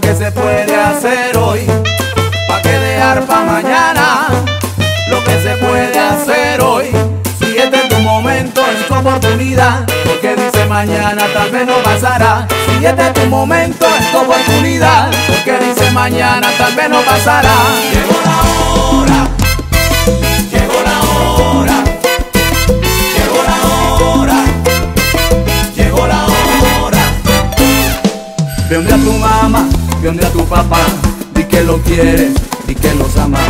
que se puede hacer hoy. ¿Pa' qué dejar pa' mañana lo que se puede hacer hoy? Si este es tu momento, es tu oportunidad. Porque dice mañana tal vez no pasará. Si este es tu momento, es tu oportunidad. Porque dice mañana tal vez no pasará. Donde a tu papá, di que lo quieres, di que los amas.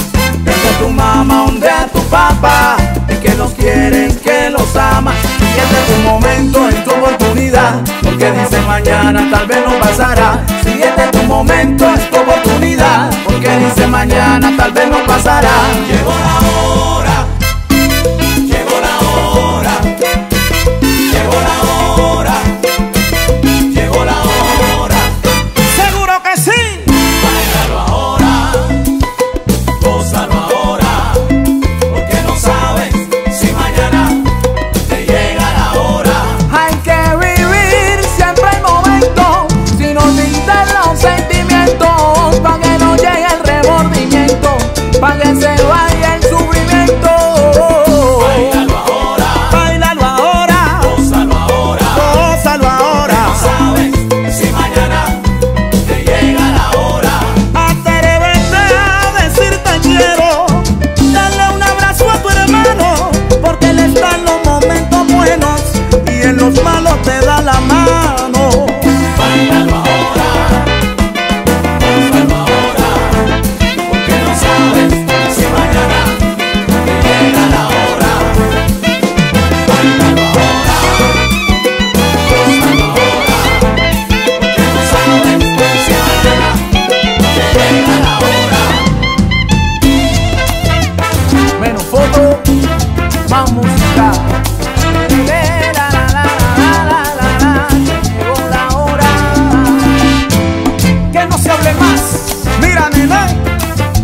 Ve donde a tu mamá, donde a tu papá, di que los quieres, que los amas. Y este es tu momento, es tu oportunidad, porque dice mañana tal vez no pasará. Si este es tu momento, es tu oportunidad, porque dice mañana tal vez no pasará.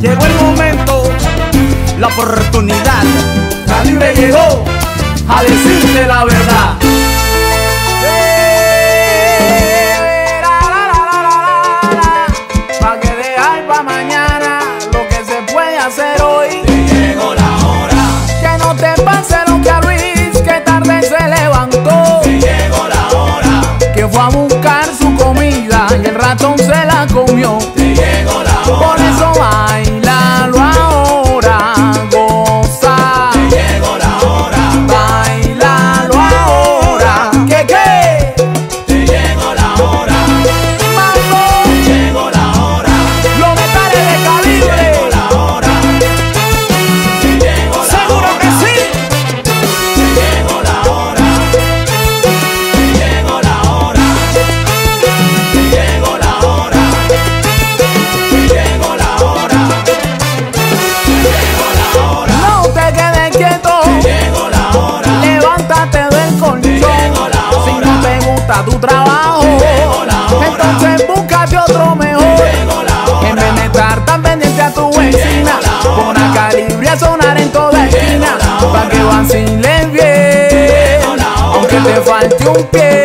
Llegó el momento. La oportunidad. Calibre llegó a decirte la verdad. Pa' que dejar pa' mañana lo que se puede hacer hoy. Te llegó la hora, Que no te pase lo que a Luis, que tarde se levantó. te llegó la hora, Que fue a buscar su comida y el ratón trabajo, la entonces búscate otro mejor. la. En vez de estar tan pendiente a tu vecina, pon a calibre a sonar en toda esquina. la hora. Pa' que vaciles bien, la aunque te falte un pie.